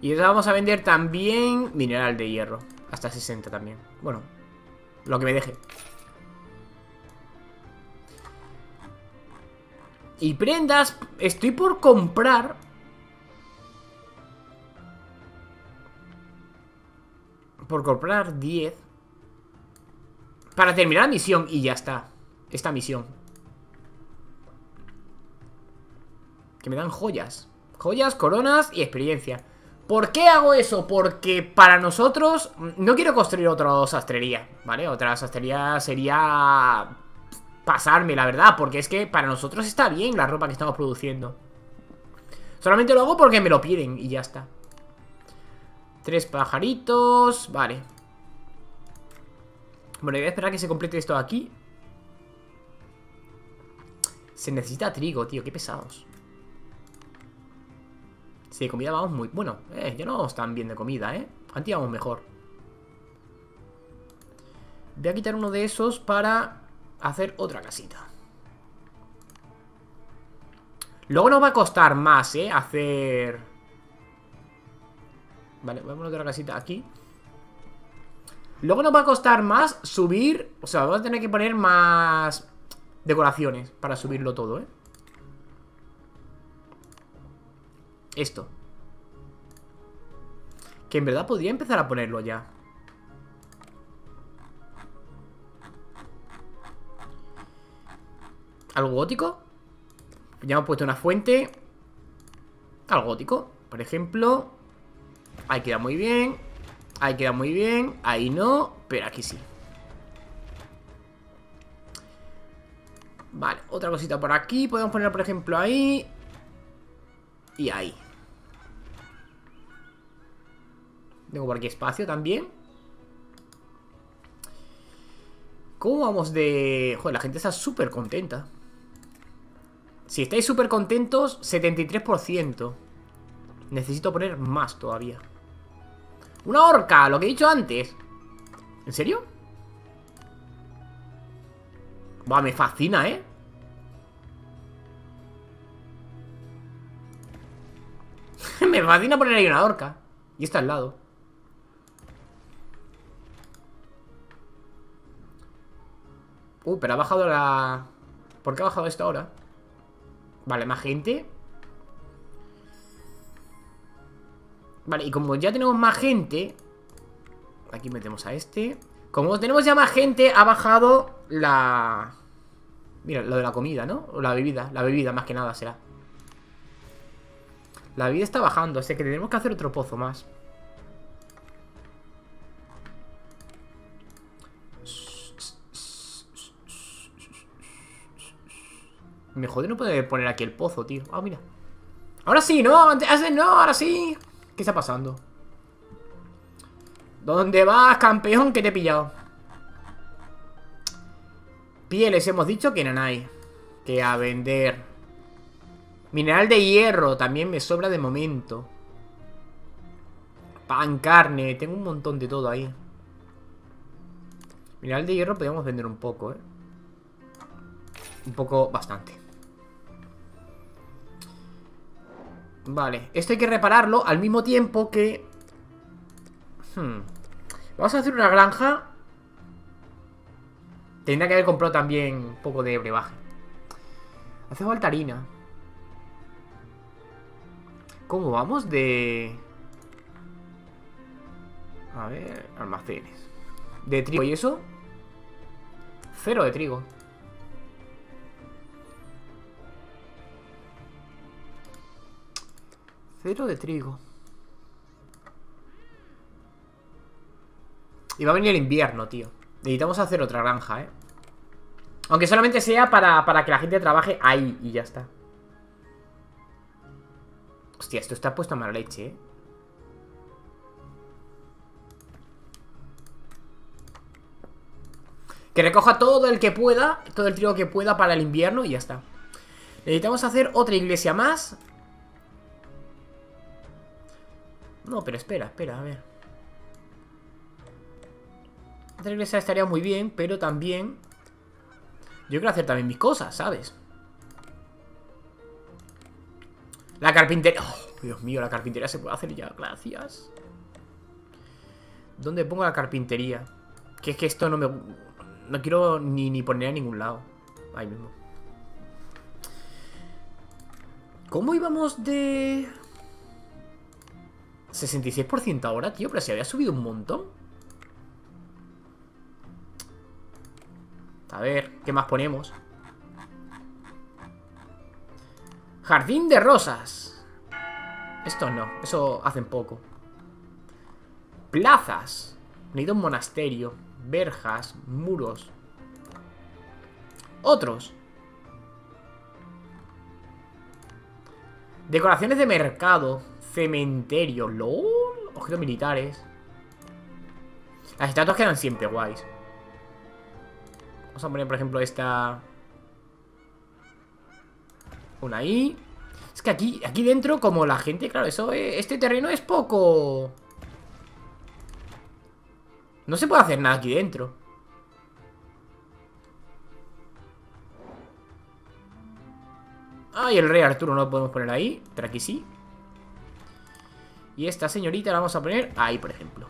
Y vamos a vender también mineral de hierro. Hasta 60 también. Bueno, lo que me deje. Y prendas, estoy por comprar... Por comprar 10. Para terminar la misión y ya está. Esta misión. Que me dan joyas. Joyas, coronas y experiencia. ¿Por qué hago eso? Porque para nosotros no quiero construir otra sastrería, ¿vale? Otra sastrería sería pasarme, la verdad, porque es que para nosotros está bien la ropa que estamos produciendo. Solamente lo hago porque me lo piden y ya está. Tres pajaritos, vale. Bueno, voy a esperar a que se complete esto aquí. Se necesita trigo, tío, qué pesados. Sí, comida vamos muy... Bueno, eh, ya no vamos tan bien de comida, ¿eh? Antes vamos mejor. Voy a quitar uno de esos para hacer otra casita. Luego nos va a costar más, ¿eh? Hacer... Vale, voy a otra casita aquí. Luego nos va a costar más subir... O sea, vamos a tener que poner más decoraciones para subirlo todo, ¿eh? Esto. Que en verdad podría empezar a ponerlo ya. ¿Algo gótico? Ya hemos puesto una fuente. Algo gótico. Por ejemplo. Ahí queda muy bien. Ahí queda muy bien. Ahí no. Pero aquí sí. Vale, otra cosita por aquí. Podemos poner, por ejemplo, ahí. Ahí. Tengo por aquí espacio también. ¿Cómo vamos de...? Joder, la gente está súper contenta. Si estáis súper contentos, 73%. Necesito poner más todavía. Una horca, lo que he dicho antes. ¿En serio? Buah, me fascina, ¿eh? me fascina poner ahí una horca. Y está al lado. Uy, pero ha bajado la... ¿Por qué ha bajado esto ahora? Vale, más gente Vale, y como ya tenemos más gente Aquí metemos a este Como tenemos ya más gente Ha bajado la... Mira, lo de la comida, ¿no? O la bebida, la bebida más que nada será La bebida está bajando Así que tenemos que hacer otro pozo más Me jode no puede poner aquí el pozo, tío Ah, mira Ahora sí, ¿no? No, ahora sí ¿Qué está pasando? ¿Dónde vas, campeón? Que te he pillado Pieles, hemos dicho que no hay Que a vender Mineral de hierro También me sobra de momento. Pan, carne Tengo un montón de todo ahí. Mineral de hierro podríamos vender un poco, ¿eh? Un poco, bastante. Vale, esto hay que repararlo al mismo tiempo que... Hmm. Vamos a hacer una granja. Tendría que haber comprado también un poco de brebaje. Hace falta harina ¿Cómo vamos de...? A ver, almacenes ¿De trigo y eso? Cero de trigo Cero de trigo. Y va a venir el invierno, tío. Necesitamos hacer otra granja, ¿eh? Aunque solamente sea para, para que la gente trabaje ahí y ya está. Hostia, esto está puesto a mala leche, ¿eh? Que recoja todo el que pueda Todo el trigo que pueda para el invierno y ya está Necesitamos hacer otra iglesia más No, pero espera, espera, a ver. Otra iglesia estaría muy bien, pero también... Yo quiero hacer también mis cosas, ¿sabes? La carpintería... Oh, Dios mío, la carpintería se puede hacer ya, gracias. ¿Dónde pongo la carpintería? Que es que esto no me... No quiero ni, ni poner a ningún lado. Ahí mismo. ¿Cómo íbamos de...? 66% ahora, tío, pero se había subido un montón. A ver, ¿qué más ponemos? Jardín de rosas. Esto no, eso hacen poco. Plazas. Necesito un monasterio. Verjas, muros. Otros. Decoraciones de mercado. Cementerio. LOL. Objetos militares. Las estatuas quedan siempre guays. Vamos a poner, por ejemplo, esta... Una ahí. Es que aquí, aquí dentro, como la gente, claro, eso este terreno es poco... No se puede hacer nada aquí dentro. Ah, y el rey Arturo no lo podemos poner ahí. Pero aquí sí. Y esta señorita la vamos a poner ahí, por ejemplo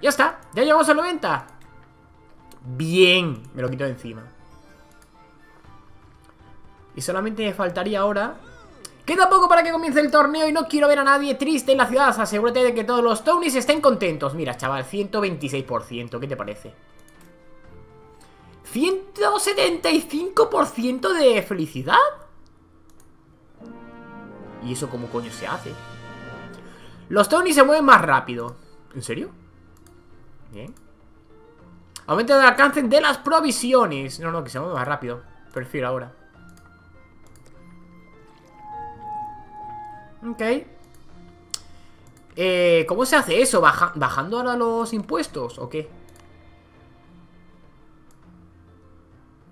ya está, ya llegamos a 90 Bien, me lo quito de encima Y solamente me faltaría ahora Queda poco para que comience el torneo y no quiero ver a nadie triste en la ciudad. Asegúrate de que todos los Tonys estén contentos. Mira, chaval, 126%. ¿Qué te parece? 175% de felicidad. ¿Y eso cómo coño se hace? Los Tony se mueven más rápido. ¿En serio? Bien. Aumenta el alcance de las provisiones. No, no, que se mueve más rápido. Prefiero ahora. Ok. Eh, ¿Cómo se hace eso? ¿Bajando ahora los impuestos o qué?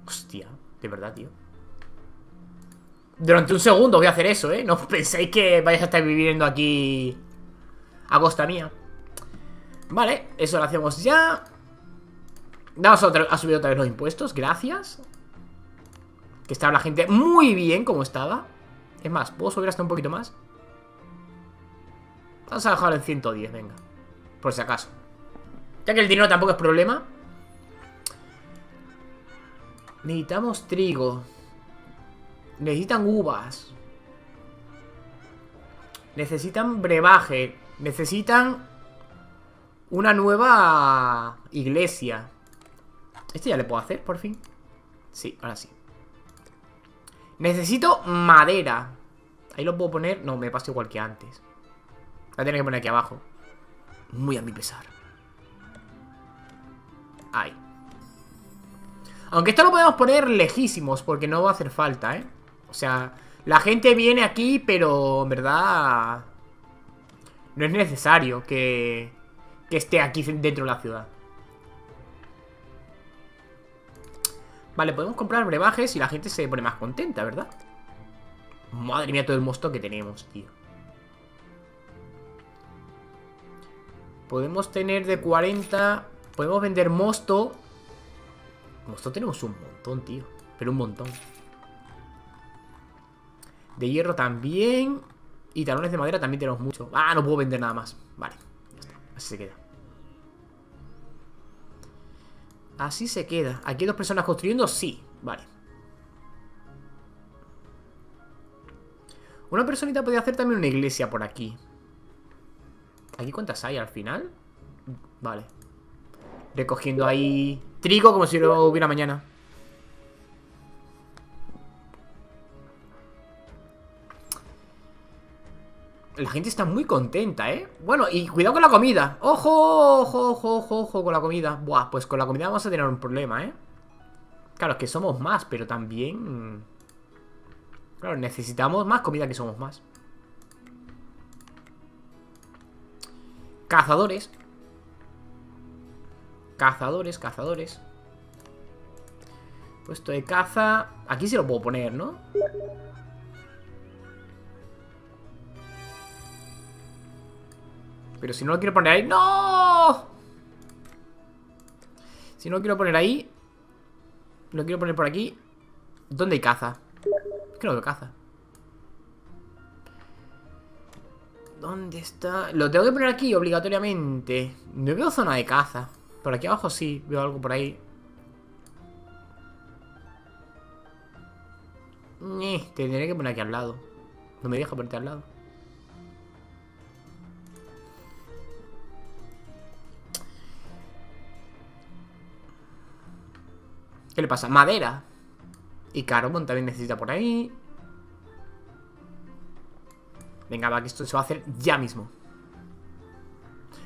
Hostia, de verdad, tío. Durante un segundo voy a hacer eso, ¿eh? No penséis que vais a estar viviendo aquí a costa mía. Vale, eso lo hacemos ya. Vamos a, subir otra vez los impuestos, gracias. Que estaba la gente muy bien como estaba. Es más, ¿puedo subir hasta un poquito más? Vamos a dejar en 110, venga. Por si acaso. Ya que el dinero tampoco es problema. Necesitamos trigo. Necesitan uvas. Necesitan brebaje. Necesitan una nueva iglesia. ¿Este ya le puedo hacer, por fin? Sí, ahora sí. Necesito madera. Ahí lo puedo poner. No, me pasa igual que antes. Voy a tener que poner aquí abajo. Muy a mi pesar. Ahí. Aunque esto lo podemos poner lejísimos, porque no va a hacer falta, ¿eh? O sea, la gente viene aquí, pero en verdad... No es necesario que, que esté aquí dentro de la ciudad. Vale, podemos comprar brebajes y la gente se pone más contenta, ¿verdad? Madre mía, todo el mosto que tenemos, tío. Podemos tener de 40... Podemos vender mosto. Mosto tenemos un montón, tío. Pero un montón. De hierro también. Y talones de madera también tenemos mucho. Ah, no puedo vender nada más. Vale, ya está. Así se queda. Así se queda. ¿Aquí hay dos personas construyendo? Sí. Vale. Una personita podría hacer también una iglesia por aquí. ¿Aquí cuántas hay al final? Vale. Recogiendo ahí trigo como si lo hubiera mañana. La gente está muy contenta, ¿eh? Bueno, y cuidado con la comida ¡Ojo, ojo, ojo, ojo, ojo con la comida! Buah, pues con la comida vamos a tener un problema, ¿eh? Claro, es que somos más, pero también... Claro, necesitamos más comida que somos más Cazadores Cazadores, cazadores Puesto de caza Aquí sí lo puedo poner, ¿no? Pero si no lo quiero poner ahí... ¡No! Si no lo quiero poner ahí... Lo quiero poner por aquí... ¿Dónde hay caza? Es que caza. ¿Dónde está? Lo tengo que poner aquí obligatoriamente. No veo zona de caza. Por aquí abajo sí, veo algo por ahí. te tendré que poner aquí al lado. No me deja ponerte al lado. ¿Qué le pasa? Madera. Y carbón también necesita por ahí. Venga, va, que esto se va a hacer ya mismo.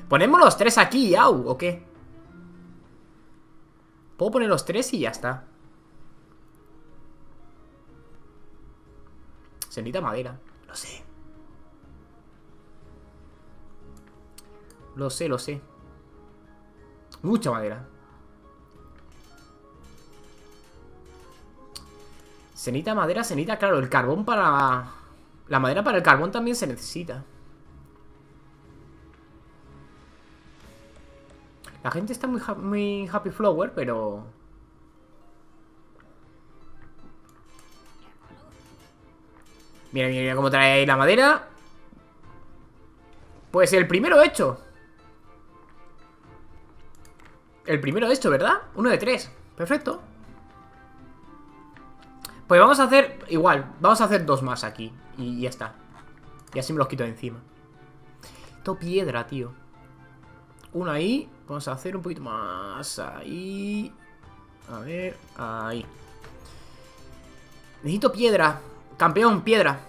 ¿Ponemos los tres aquí, au, o qué? Puedo poner los tres y ya está. Se necesita madera. Lo sé. Lo sé, lo sé. Mucha madera. Se necesita madera, se necesita, claro, el carbón para... La madera para el carbón también se necesita. La gente está muy, happy flower, pero... Mira, mira, mira cómo trae ahí la madera. Pues el primero hecho. El primero hecho, ¿verdad? Uno de tres. Perfecto. Pues vamos a hacer igual, vamos a hacer dos más aquí y ya está. Y así me los quito de encima. Esto piedra, tío. Uno ahí. Vamos a hacer un poquito más. Ahí. A ver, ahí. Necesito piedra. Campeón, piedra.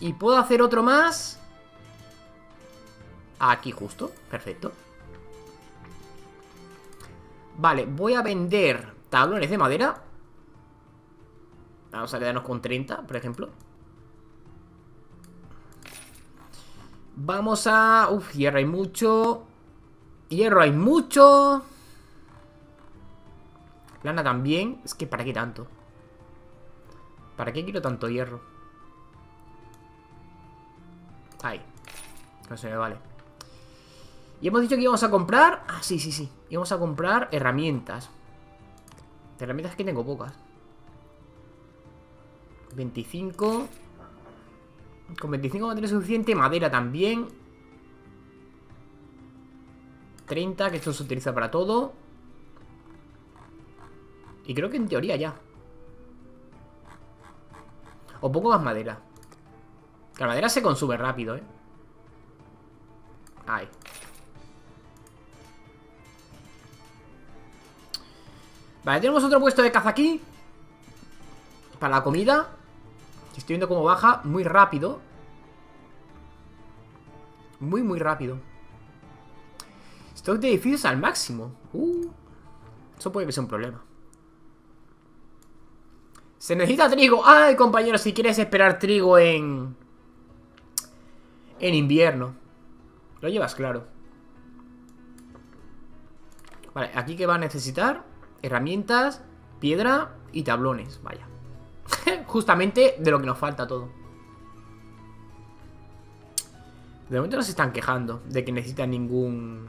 Y puedo hacer otro más. Aquí justo. Perfecto. Vale, voy a vender tablones de madera. Vamos a quedarnos con 30, por ejemplo. Vamos a... Uf, hierro hay mucho. Hierro hay mucho. Lana también. Es que ¿para qué tanto? ¿Para qué quiero tanto hierro? Ahí. No se me vale. Y hemos dicho que íbamos a comprar... Ah, sí, sí, sí. Íbamos a comprar herramientas. herramientas que tengo pocas. 25. Con 25 va a tener suficiente. Madera también. 30, que esto se utiliza para todo. Y creo que en teoría ya. O poco más madera. La madera se consume rápido, ¿eh? Ahí. Vale, tenemos otro puesto de caza aquí Para la comida Estoy viendo cómo baja muy rápido. Muy, muy rápido. Stock de edificios al máximo. Uh, Eso puede que sea un problema. Se necesita trigo. Ay, compañero, si quieres esperar trigo en... En invierno. Lo llevas claro. Vale, aquí que va a necesitar Herramientas, piedra y tablones, vaya. Justamente de lo que nos falta todo. De momento no se están quejando de que necesitan ningún...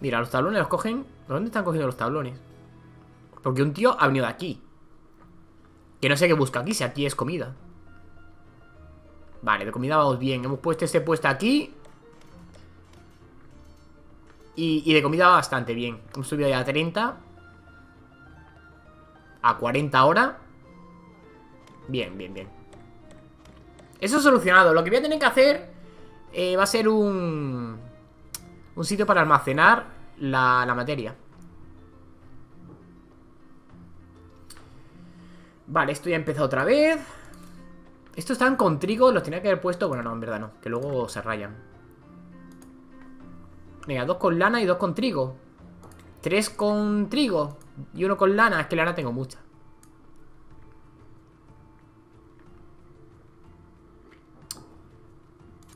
Mira, los tablones los cogen... ¿De dónde están cogiendo los tablones? Porque un tío ha venido de aquí. Que no sé qué busca aquí, si aquí es comida. Vale, de comida vamos bien. Hemos puesto este puesto aquí. Y, y de comida va bastante bien. Hemos subido ya a 30 a 40 ahora. Bien, bien, bien. Eso solucionado. Lo que voy a tener que hacer eh, va a ser un... Un sitio para almacenar la, la materia. Vale, esto ya ha empezado otra vez. Estos están con trigo, los tenía que haber puesto... Bueno, no, en verdad no, que luego se rayan. Venga, dos con lana y dos con trigo. Tres con trigo. Y uno con lana, es que lana tengo mucha.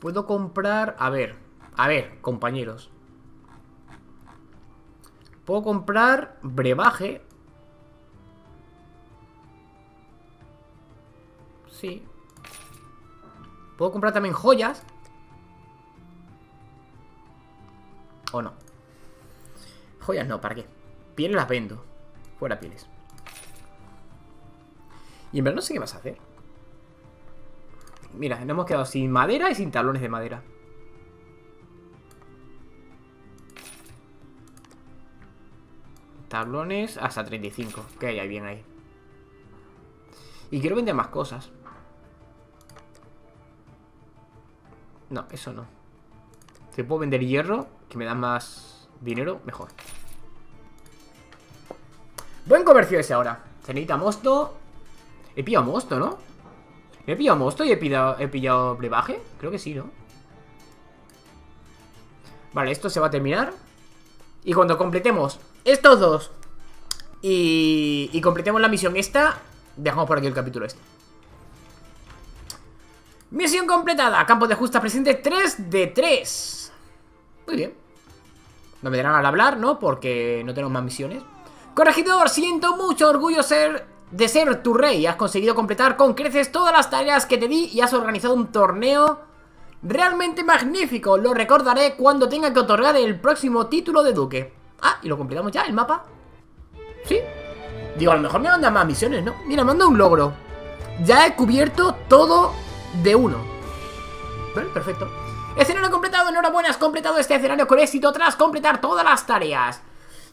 Puedo comprar... A ver, a ver, compañeros. Puedo comprar brebaje. Sí. Puedo comprar también joyas. ¿O no? Joyas no, ¿para qué? Pieles las vendo. Fuera pieles. Y en verdad no sé qué vas a hacer. Mira, nos hemos quedado sin madera y sin talones de madera. Tablones hasta 35. Que hay bien ahí. Y quiero vender más cosas. No, eso no. Si puedo vender hierro, que me da más dinero, mejor. Buen comercio ese ahora. Se necesita mosto. He pillado mosto, ¿no? ¿He pillado mosto y he pillado, he pillado brebaje? Creo que sí, ¿no? Vale, esto se va a terminar. Y cuando completemos estos dos y, y completemos la misión esta, dejamos por aquí el capítulo este. Misión completada. Campo de justa presente 3 de 3. Muy bien. No me darán al hablar, ¿no? Porque no tenemos más misiones. Corregidor, siento mucho orgullo ser de ser tu rey. Has conseguido completar con creces todas las tareas que te di y has organizado un torneo realmente magnífico. Lo recordaré cuando tenga que otorgar el próximo título de duque. Ah, y lo completamos ya, el mapa. ¿Sí? Digo, a lo mejor me mandan más misiones, ¿no? Mira, manda un logro. Ya he cubierto todo de uno. Perfecto. Escenario completado, enhorabuena, has completado este escenario con éxito tras completar todas las tareas.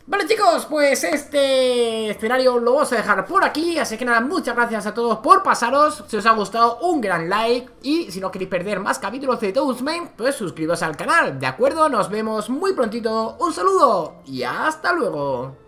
Vale chicos, pues este escenario lo vamos a dejar por aquí Así que nada, muchas gracias a todos por pasaros Si os ha gustado, un gran like Y si no queréis perder más capítulos de Toastman Pues suscribiros al canal, ¿de acuerdo? Nos vemos muy prontito Un saludo y hasta luego